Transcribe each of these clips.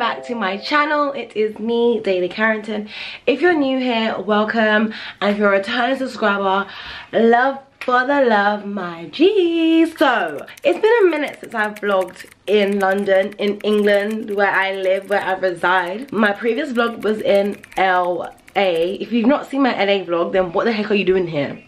back to my channel. It is me daily carrington. If you're new here welcome. And if you're a returning subscriber love for the love my g's. So it's been a minute since i've vlogged in london in england where i live where i reside. My previous vlog was in la if you've not seen my la vlog then what the heck are you doing here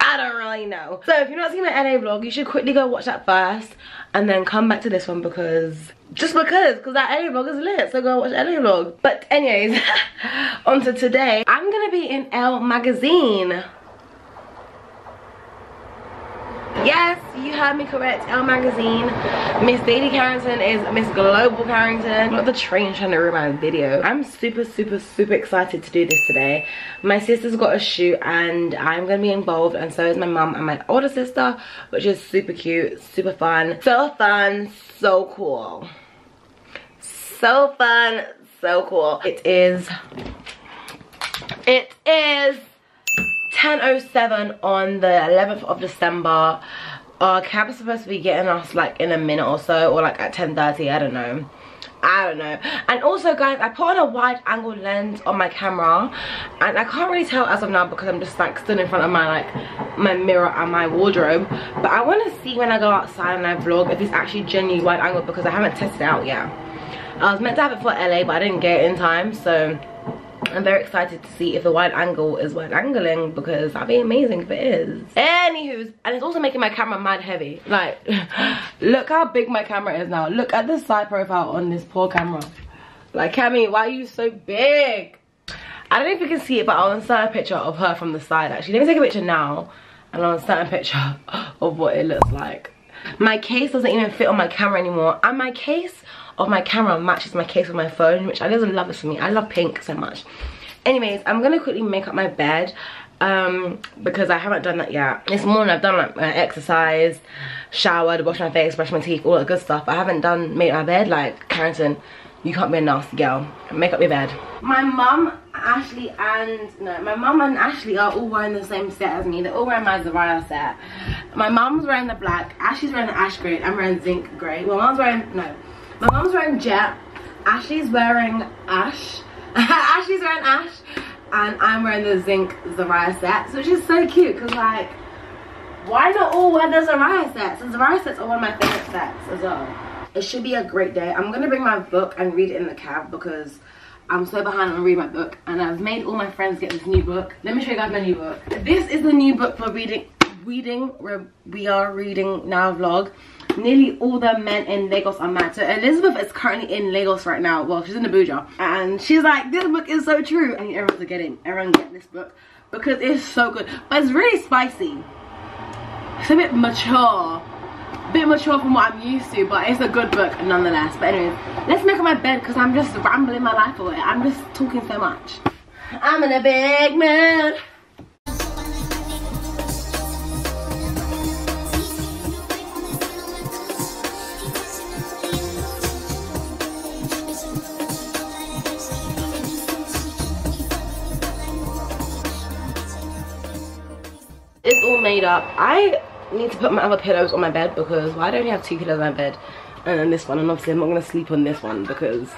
I don't really know. So if you're not seeing my LA vlog, you should quickly go watch that first and then come back to this one because just because because that LA vlog is lit so go watch LA vlog. But anyways on to today. I'm gonna be in Elle magazine Yes, you heard me correct. Elle Magazine. Miss Daily Carrington is Miss Global Carrington. Not the train trying to ruin my video. I'm super, super, super excited to do this today. My sister's got a shoot and I'm going to be involved and so is my mum and my older sister, which is super cute, super fun. So fun, so cool. So fun, so cool. It is, it is 10.07 on the 11th of December. Our cab is supposed to be getting us like in a minute or so or like at 10.30, I don't know. I don't know. And also guys, I put on a wide angle lens on my camera and I can't really tell as of now because I'm just like stood in front of my like my mirror and my wardrobe. But I want to see when I go outside and I vlog if it's actually genuinely wide angle because I haven't tested out yet. I was meant to have it for LA but I didn't get it in time so I'm very excited to see if the wide angle is wide angling because that'd be amazing if it is. Anywho, and it's also making my camera mad heavy. Like, look how big my camera is now. Look at the side profile on this poor camera. Like, Cami, why are you so big? I don't know if you can see it, but I'll insert a picture of her from the side actually. Let me take a picture now and I'll insert a picture of what it looks like. My case doesn't even fit on my camera anymore and my case of my camera matches my case of my phone which I doesn't love this for me. I love pink so much. Anyways I'm gonna quickly make up my bed um because I haven't done that yet. This morning I've done like my exercise showered washed my face brushed my teeth all that good stuff. I haven't done made my bed. Like Carrington you can't be a nasty girl. Make up your bed. My mum Ashley and no my mum and Ashley are all wearing the same set as me. They're all wearing my Zariah set. My mum's wearing the black Ashley's wearing the ash grey I'm wearing zinc grey. Well mum's wearing no my mom's wearing jet. Ashley's wearing ash. Ashley's wearing ash. And I'm wearing the zinc Zariah set. Which is so cute because like, why not all wear the Zariah sets? The Zariah sets are one of my favorite sets as well. It should be a great day. I'm to bring my book and read it in the cab because I'm so behind on reading my book and I've made all my friends get this new book. Let me show you guys my new book. This is the new book for reading, reading, we are reading now vlog nearly all the men in Lagos are mad. So Elizabeth is currently in Lagos right now. Well, she's in Abuja. And she's like, this book is so true. I need everyone to get. Everyone get this book. Because it's so good. But it's really spicy. It's a bit mature. A bit mature from what I'm used to. But it's a good book nonetheless. But anyways, let's make up my bed because I'm just rambling my life away. I'm just talking so much. I'm in a big mood. Up. I need to put my other pillows on my bed because why don't you have two pillows on my bed and then this one and obviously I'm not gonna sleep on this one because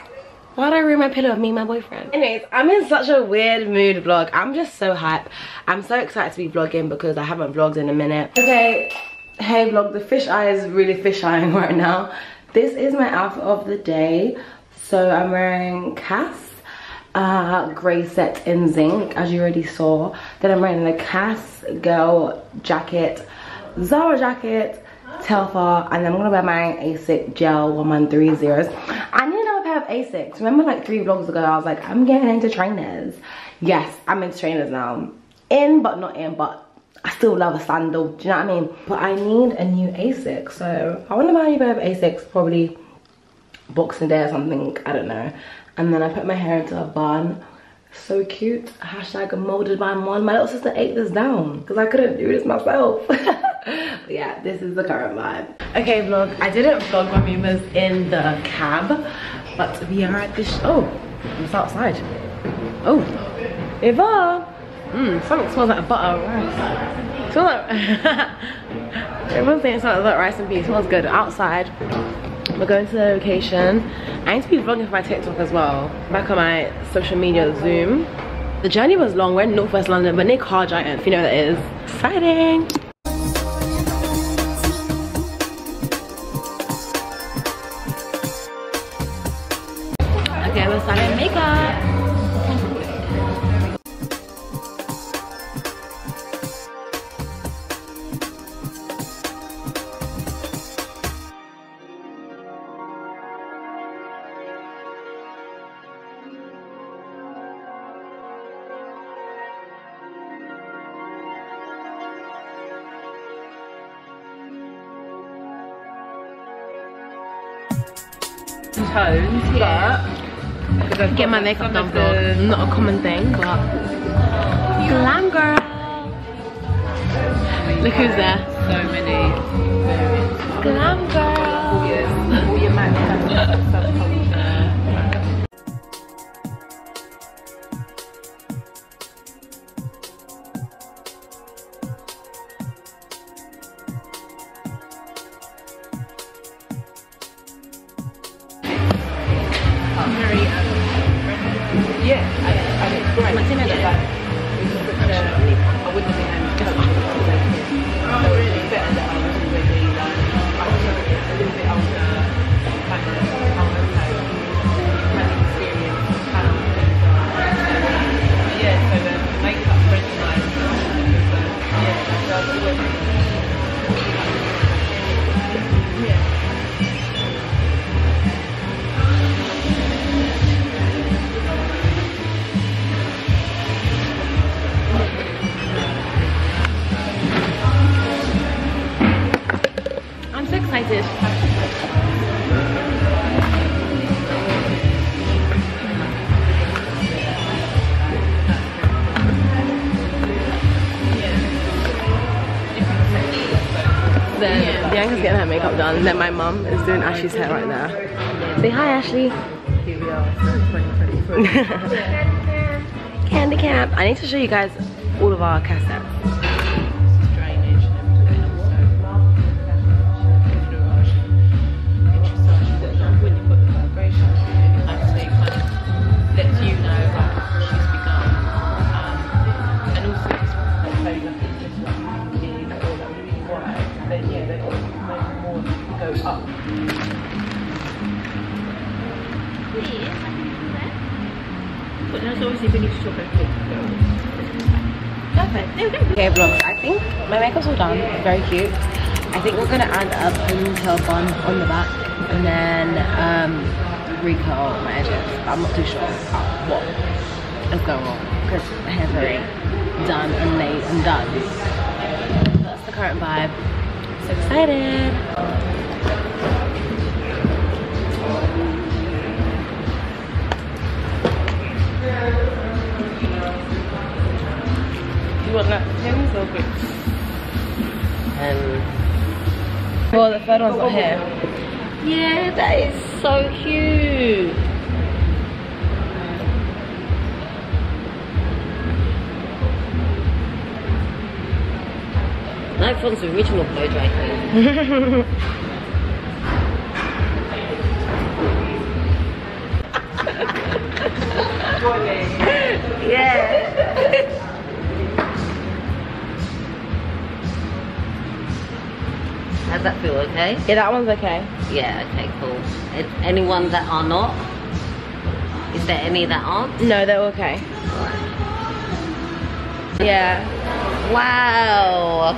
why'd I ruin my pillow with me and my boyfriend? Anyways, I'm in such a weird mood vlog. I'm just so hype. I'm so excited to be vlogging because I haven't vlogged in a minute. Okay, hey vlog, the fish eye is really fish eyeing right now. This is my outfit of the day. So I'm wearing CAS uh, grey set in zinc, as you already saw. Then I'm wearing the CAS Girl jacket, Zara jacket, Telfar, and then I'm gonna wear my Asics Gel 1130s. I need another pair of Asics. Remember like three vlogs ago, I was like, I'm getting into trainers. Yes, I'm into trainers now. In, but not in, but I still love a sandal, do you know what I mean? But I need a new Asics, so I wanna buy a pair of Asics, probably Boxing Day or something, I don't know and then I put my hair into a bun. So cute. Hashtag molded by mom my little sister ate this down because I couldn't do this myself. Yeah this is the current vibe. Okay vlog. I didn't vlog when we in the cab but we are at this oh it's outside. Oh. Eva Mmm, something smells like butter rice. Smells like Everyone's saying something about rice and beef. Smells good. Outside. We're going to the location. I need to be vlogging for my TikTok as well. Back on my social media, Zoom. The journey was long. We're in Northwest London, but near Car Giant, if you know that is. Exciting. Tones, Yeah. but Get my makeup done vlog. Not a common thing, but glam girl. Look who's there. so many. Glam girl. All your. Then getting her makeup done. Then my mum is doing Ashley's hair right now. Say hi, Ashley. Here we are, Candy camp. I need to show you guys all of our CAS sets. Perfect. Okay, vlogs. I think my makeup's all done. Very cute. I think we're gonna add a ponytail bun on the back and then um, recurl my edges. I'm not too sure what is going on because my hair's very done and laid and done. That's the current vibe. So excited. Bits? Um, well, the third one's not here. Yeah, that is so cute. That one's original blow dry thing. okay? Yeah, that one's okay. Yeah, okay, cool. Anyone that are not? Is there any that aren't? No, they're okay. Yeah. Wow.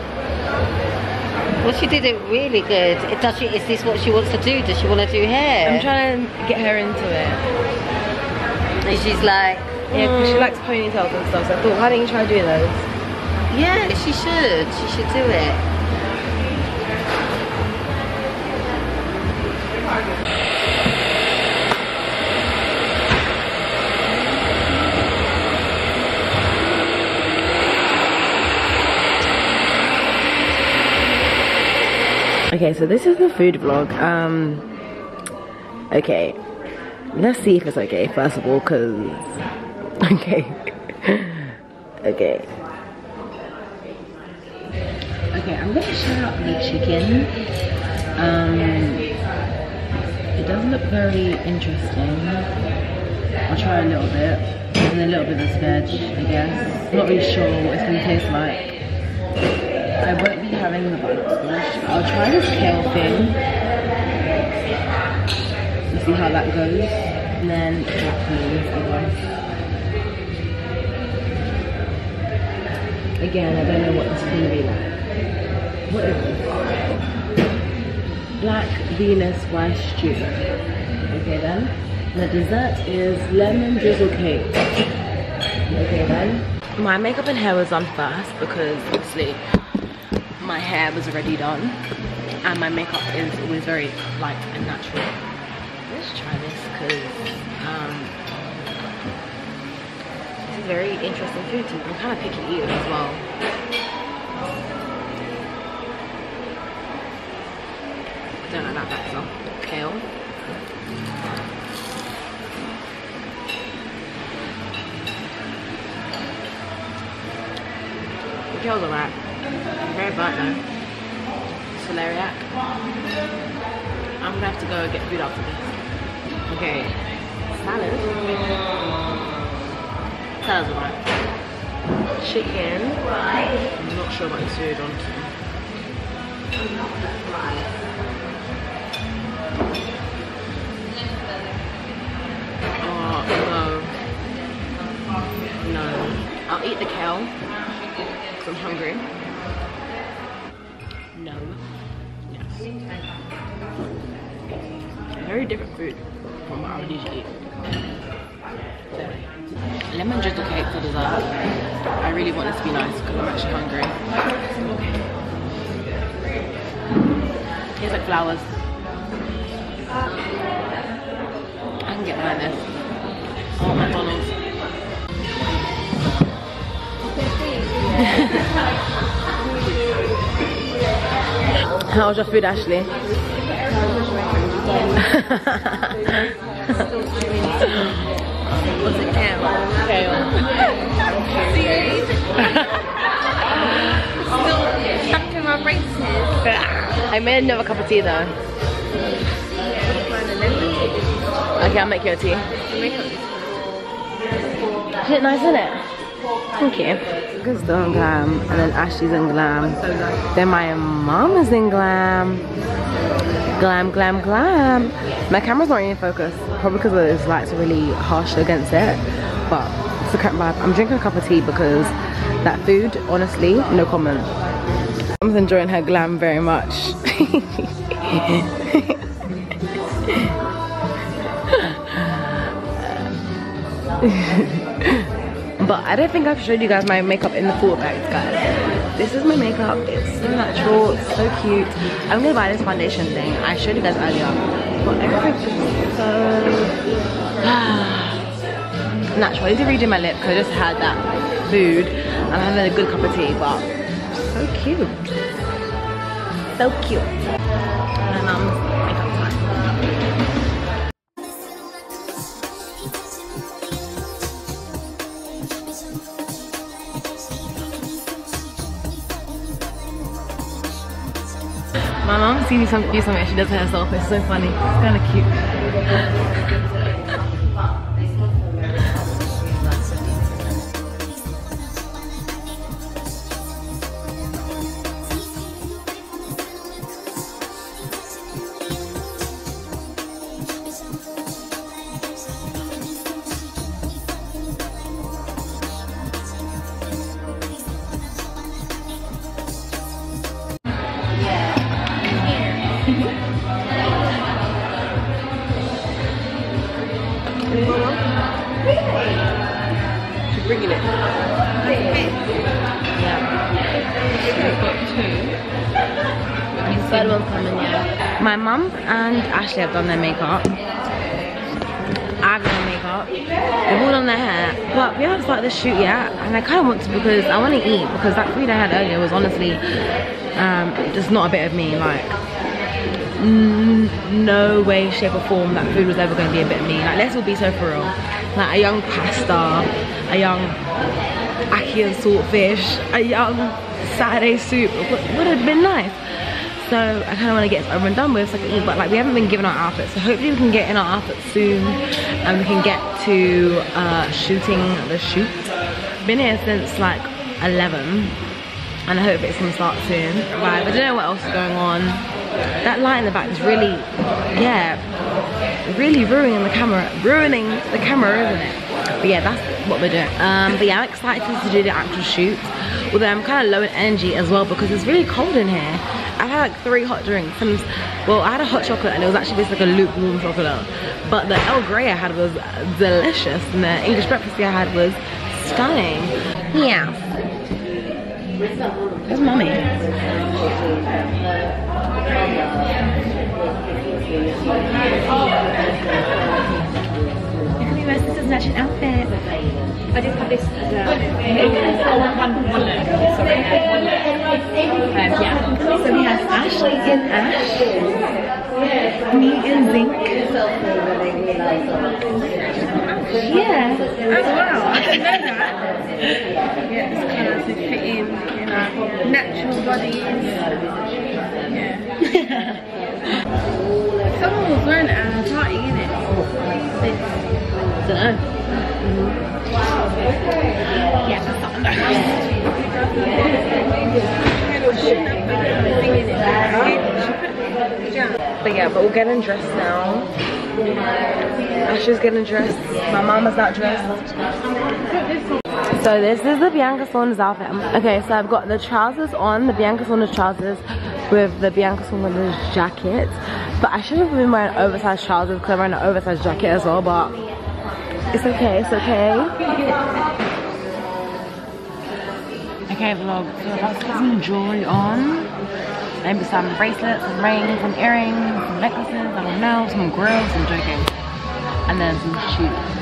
Well, she did it really good. It- Does she? Is this what she wants to do? Does she want to do hair? I'm trying to get her into it. And she's like, Yeah, because she "Mm, likes ponytails and stuff. So I thought, why don't you try to do those? Yeah, she should. She should do it. Okay, so this is the food vlog. Um, okay, let's see if it's okay first of all, cause okay, okay. Okay, I'm gonna shout out the chicken. Um, it doesn't look very interesting. I'll try a little bit. And a little bit of veg, I guess. I'm Not really sure what it's gonna taste like. I won't be having the butterscotch. I'll try this kale thing. And see how that goes. And then broccoli, I guess. Again, I don't know what this is gonna be like. Black Venus rice stew. Okay then. The dessert is lemon drizzle cake. Okay then. My makeup and hair was on first because obviously hair was already done and my makeup is always very light and natural. Let's try this because um, this is very interesting food to me. I'm kind of picky eater as well. I don't know about that stuff. Kale. The kale's alright. Very burnt though. Celeriac. I'm gonna have to go get food after this. Okay. Salad. Salad's alright. Chicken. I'm not sure about this food, honestly. Oh, no. No. I'll eat the kale. Because I'm hungry. Very different food from what I would usually eat. Lemon drizzle cake for dessert. I really want this to be nice because I'm actually hungry. Tastes like flowers. I can get behind this. I want McDonald's. How was your food, Ashley? was it kale? Still stuck in my braces. I made another cup of tea though. Okay, I'll make you a tea. Is it nice, isn't it? You. Because still in glam, and then Ashley's in glam. Then my mom is in glam. Glam, glam, glam. My camera's not in focus, probably because those lights are really harsh against it. But it's the vibe. I'm drinking a cup of tea because that food, honestly, no comment. I'm enjoying her glam very much. but I don't think I've showed you guys my makeup in the full effect, guys. This is my makeup. It's so natural. So cute. I'm gonna buy this foundation thing. I showed you guys earlier. But so natural. I need to redo my lip because I just had that food. I'm having a good cup of tea, but so cute. So cute. My um, mom's Seen me some, do something she does it herself. It's so funny. It's kind of cute. Bringing it. Third one coming, yeah. My mum and Ashley have done their makeup. I've done makeup. They've all done their hair. But we haven't started the shoot yet. And I kind of want to because I want to eat. Because that food I had earlier was honestly um, just not a bit of me. Like, no way, shape or form that food was ever going to be a bit of me. Like, let's all be so for real. Like a young pasta, a young ackee and saltfish, a young Saturday soup would have been nice. So I kind of want to get it over and done with so I can eat, but like we haven't been given our outfits. So hopefully we can get in our outfits soon and we can get to uh, shooting the shoot. Been here since like 11 and I hope it's gonna start soon. Right, I don't know what else is going on. That light in the back is really, yeah, really ruining the camera, ruining the camera, isn't it? But yeah, that's what we're doing. Um, but yeah, I'm excited to do the actual shoot. Although I'm kind of low in energy as well because it's really cold in here. I've had like three hot drinks. And, well, I had a hot chocolate and it was actually just like a lukewarm chocolate. But the Earl Grey I had was delicious and the English breakfast I had was stunning. Yeah. Where's mommy? Sister's outfit. I did have this as a one, one look. Sorry, one look. Um, yeah. So we have Ashley and Ash. Me and Zinc. Yeah. Oh wow, I didn't know that. Yeah, it's kind of to fit in, you know, natural bodies. Yeah. Someone was wearing it at a party, innit? Dunno. Yeah, that's not But yeah, but we're getting dressed now. Ashley's getting dressed. My mama's not dressed. So this is the Bianca Saunders outfit. Okay, so I've got the trousers on, the Bianca Saunders trousers with the Bianca Saunders jacket. But I should have been wearing oversized trousers because I'm wearing an oversized jacket as well, but it's okay, it's okay. Okay vlog, so I've got some jewelry on. Maybe some bracelets, some rings, some earrings, some necklaces, I don't know, some grills, I'm joking. And then some shoes.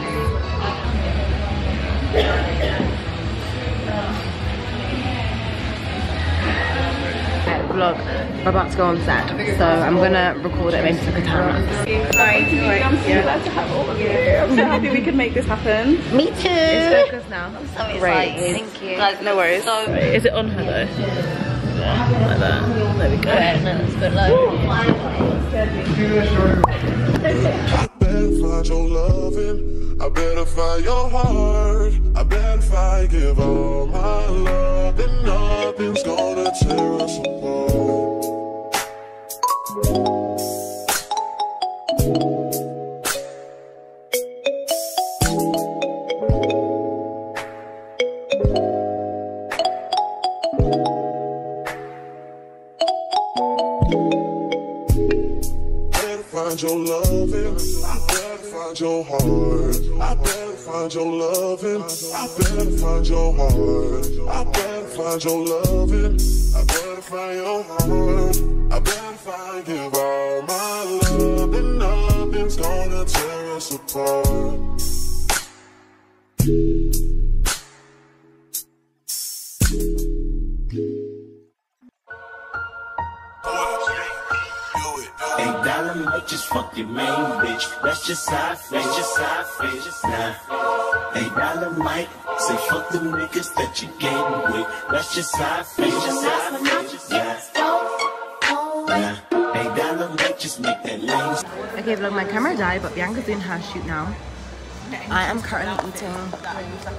Vlog, we're about to go on set, so I'm gonna record it maybe like a time lapse. Sorry, I'm so glad to have all of you. I'm so happy we could make this happen. Me too. It's focused now. I'm so Great. excited. Thank you. Like, no worries. So, Is it on her though? Yeah, like that. There we go. yeah, no, it's good. Like, I better find your loving. I better find your heart. I bet if I give all my love, then nothing's gonna tear us apart. better find your loving. Find your heart. I better find your loving. I better find your heart. I better find your loving. I better find your heart. I better find give all my love, and nothing's gonna tear us apart. Just fuck your main bitch. That's just how I feel. That's just how I feel. Nah. Hey, dollar might say fuck the niggas that you getting with. That's just how I feel. Just how I feel. Yeah. Nah. Hey, dollar might just make that lame. Okay, vlog, my camera died, but Bianca's doing her shoot now. I am currently eating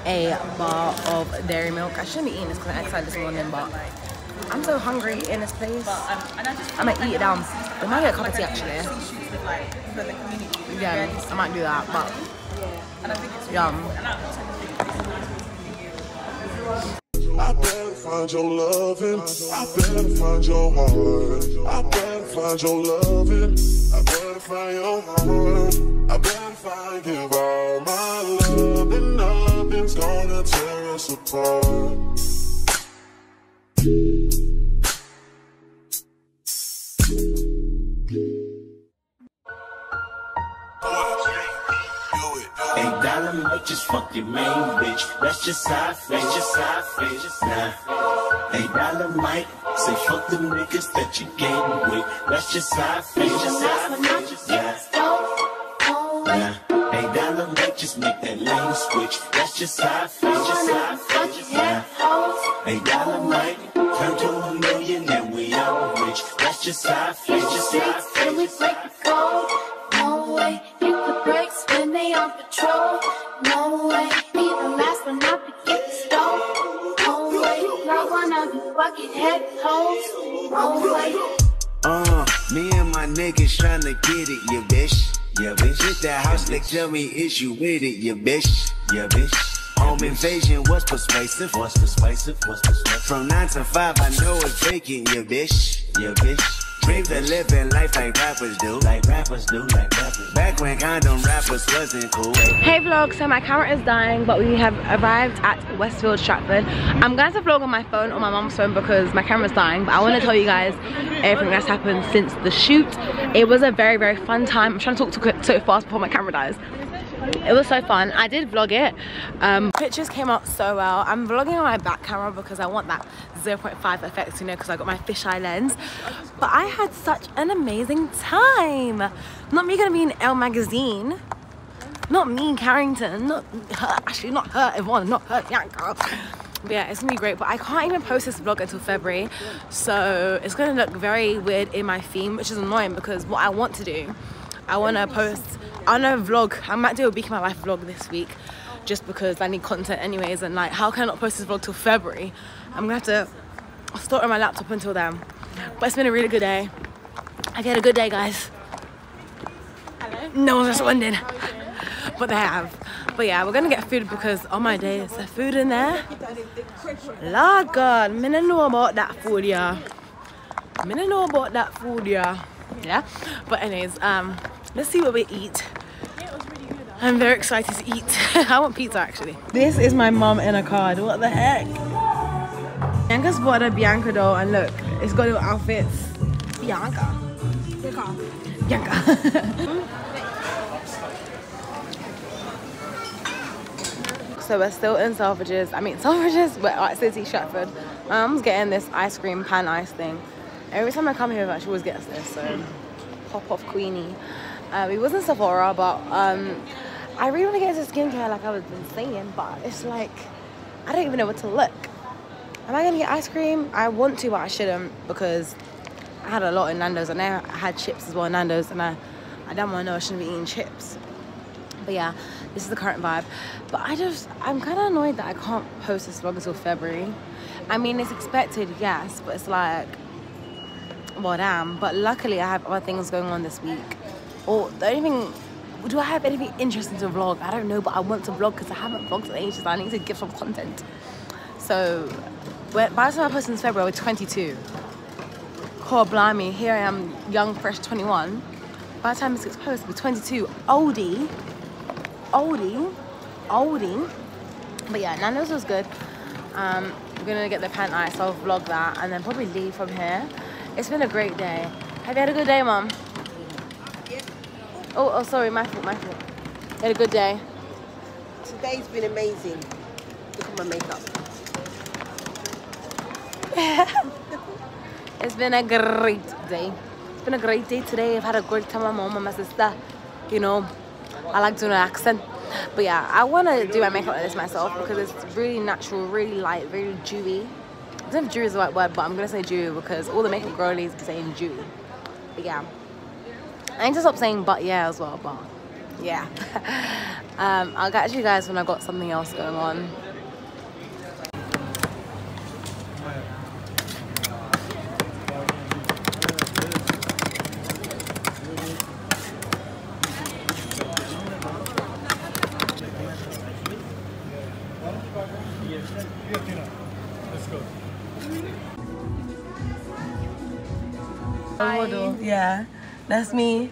a bar of dairy milk. I shouldn't be eating this because I exercised this morning, but I'm so hungry in this place. I might eat it down. I might get a cup of tea actually. Yeah, I might do that, but yum. I better find your loving. I better find your heart. I better find your loving. I better find your heart. I better find give all my love, and nothing's gonna tear us apart. Hey, dollar just fuck your main bitch. That's just how I feel. That's just how I feel. Nah. Hey, dollar might say fuck the niggas that you getting with. That's just how I feel. Just how I feel. Yeah. Nah. Hey, dollar might just make that lane switch. That's just how I feel. Just how I feel. Yeah. Hey, dollar might Turn to a million and we all rich. That's just how I feel. Just how I feel. We break the code. No way. Hit the brakes when they on patrol. No way. Be the last one out to get the stove. No way. Not one of you bucket head hoes. No way. Uh, me and my niggas tryna get it, you bitch. Yeah, bitch. Hit that house, like tell me is you with it, you bitch. Yeah, bitch. Home invasion was persuasive. What's persuasive? What's persuasive? From nine to five, I know it's vacant, you bitch. Yeah, bitch. Dream the living life like rappers do. Like rappers do, like rappers. Back when condom rappers wasn't cool. Hey vlog, so my camera is dying but we have arrived at Westfield Stratford. I'm going to vlog on my phone or my mom's phone because my camera's dying but I want to tell you guys everything that's happened since the shoot. It was a very very fun time. I'm trying to talk too, so fast before my camera dies. It was so fun. I did vlog it. Um, pictures came out so well. I'm vlogging on my back camera because I want that 0.5 effect, you know, because I got my fisheye lens. But I had such an amazing time. Not me gonna be in Elle magazine. Not me, Carrington. Not her. Actually, not her, Yvonne. Not her, Bianca. But yeah, it's gonna be great. But I can't even post this vlog until February. So it's gonna look very weird in my theme, which is annoying because what I want to do, I wanna post, I wanna vlog. I might do a week in my life vlog this week just because I need content anyways. And like, how can I not post this vlog till February? I'm gonna have to start on my laptop until then. But it's been a really good day. I've had a good day, guys. Hello? No one's responding. But they have. But yeah, we're gonna get food because on my day is there food in there? Lord God, I no know about that food, yeah. I no know about that food, yeah. Yeah. But anyways, um, let's see what we eat. I'm very excited to eat. I want pizza actually. This is my mum in a card. What the heck? Bianca's bought a Bianca doll and look, it's got little outfits. Bianca. Bianca. Bianca. so we're still in Selfridges. I mean Selfridges, we're at City Stratford. My mum's getting this ice cream pan ice thing. Every time I come here, she always gets this. So pop off Queenie. Uh, we wasn't Sephora, but um, I really want to get into skincare, like I was been saying, but it's like I don't even know where to look. Am I gonna get ice cream? I want to, but I shouldn't because I had a lot in Nando's and I had chips as well in Nando's, and I I don't want to know I shouldn't be eating chips. But yeah, this is the current vibe. But I just, I'm kind of annoyed that I can't post this vlog until February. I mean, it's expected, yes, but it's like, well, damn. But luckily, I have other things going on this week. Or the only thing, do I have anything interesting to vlog? I don't know, but I want to vlog because I haven't vlogged in ages. I need to give some content. So, by the time I post in February, we're 22. God blimey, here I am, young, fresh 21. By the time gets posted, we're 22. Oldie oldie, oldie. But yeah, Nando's was good. Um, we're gonna get the pan ice. I'll vlog that and then probably leave from here. It's been a great day. Have you had a good day, mom? Oh, oh, sorry, my fault, my fault. Had a good day. Today's been amazing. Look at my makeup. It's been a great day. It's been a great day today. I've had a great time with my mom and my sister. You know, I like doing an accent. But yeah, I want to do my makeup like this myself because it's really natural, really light, really dewy. I don't know if dewy is the right word, but I'm going to say dewy because all the makeup girlies be saying dewy. But yeah. I need to stop saying but yeah as well, but yeah. um, I'll catch you guys when I've got something else going on. That's me.